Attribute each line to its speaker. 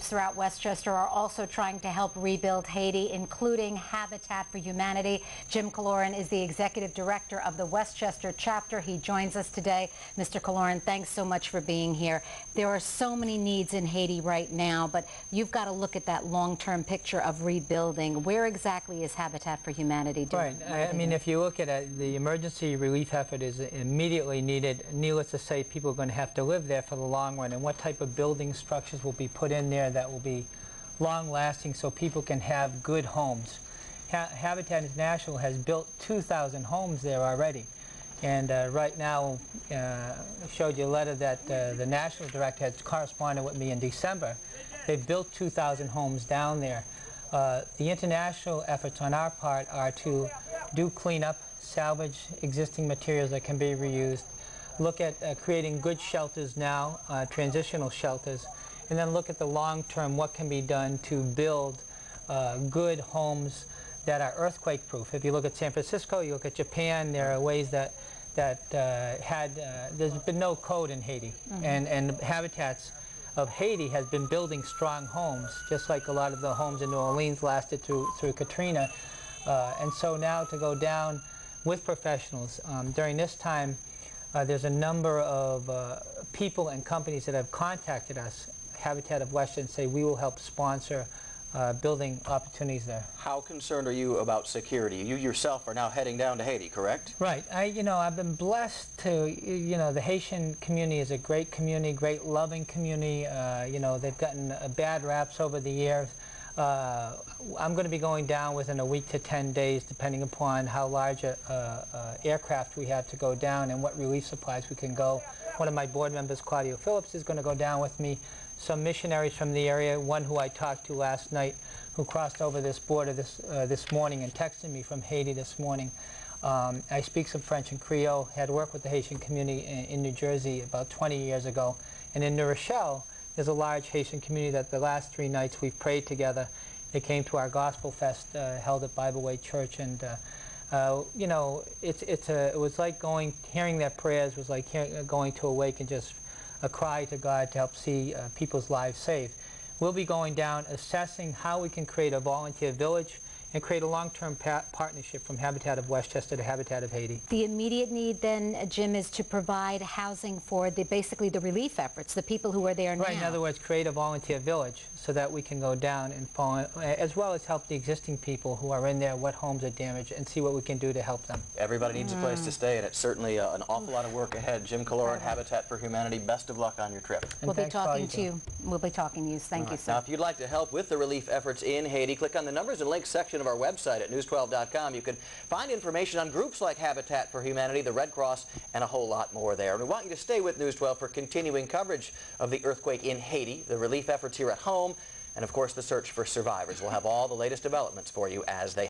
Speaker 1: throughout Westchester are also trying to help rebuild Haiti, including Habitat for Humanity. Jim Killorin is the executive director of the Westchester chapter. He joins us today. Mr. Killorin, thanks so much for being here. There are so many needs in Haiti right now, but you've got to look at that long-term picture of rebuilding. Where exactly is Habitat for Humanity doing?
Speaker 2: Right. I, I mean, if you look at it, the emergency relief effort is immediately needed. Needless to say, people are going to have to live there for the long run, and what type of building structures will be put in there that will be long lasting so people can have good homes. Ha Habitat International has built 2,000 homes there already. And uh, right now, uh, I showed you a letter that uh, the national director had corresponded with me in December. They've built 2,000 homes down there. Uh, the international efforts on our part are to do cleanup, salvage existing materials that can be reused, look at uh, creating good shelters now, uh, transitional shelters, and then look at the long term, what can be done to build uh, good homes that are earthquake proof. If you look at San Francisco, you look at Japan, there are ways that that uh, had, uh, there's been no code in Haiti. Mm -hmm. And, and Habitats of Haiti has been building strong homes, just like a lot of the homes in New Orleans lasted through, through Katrina. Uh, and so now to go down with professionals, um, during this time, uh, there's a number of uh, people and companies that have contacted us Habitat of West and say we will help sponsor uh, building opportunities there.
Speaker 3: How concerned are you about security? You yourself are now heading down to Haiti, correct?
Speaker 2: Right. I, you know, I've been blessed to, you know, the Haitian community is a great community, great loving community. Uh, you know, they've gotten bad raps over the years. Uh, I'm going to be going down within a week to 10 days, depending upon how large a uh, aircraft we have to go down and what relief supplies we can go. One of my board members, Claudio Phillips, is going to go down with me some missionaries from the area, one who I talked to last night, who crossed over this border this, uh, this morning and texted me from Haiti this morning. Um, I speak some French and Creole, had worked with the Haitian community in, in, New Jersey about 20 years ago. And in New Rochelle, there's a large Haitian community that the last three nights we've prayed together. They came to our Gospel Fest uh, held at Bible Way Church and uh, uh, you know, it's, it's a, it was like going, hearing their prayers was like hearing, going to awake and just a cry to God to help see uh, people's lives saved. We'll be going down assessing how we can create a volunteer village and create a long-term partnership from Habitat of Westchester to Habitat of Haiti.
Speaker 1: The immediate need then, Jim, is to provide housing for the basically the relief efforts, the people who are there
Speaker 2: right,
Speaker 1: now.
Speaker 2: Right, in other words, create a volunteer village so that we can go down and follow, as well as help the existing people who are in there, what homes are damaged, and see what we can do to help them.
Speaker 3: Everybody needs mm. a place to stay, and it's certainly uh, an awful lot of work ahead. Jim Killorin, Habitat for Humanity, best of luck on your trip.
Speaker 1: And we'll be talking to you. We'll be talking to you. Thank you, sir.
Speaker 3: Now, if you'd like to help with the relief efforts in Haiti, click on the numbers and links section of our website at news12.com. You can find information on groups like Habitat for Humanity, the Red Cross, and a whole lot more there. And we want you to stay with News 12 for continuing coverage of the earthquake in Haiti, the relief efforts here at home, and of course the search for survivors. We'll have all the latest developments for you as they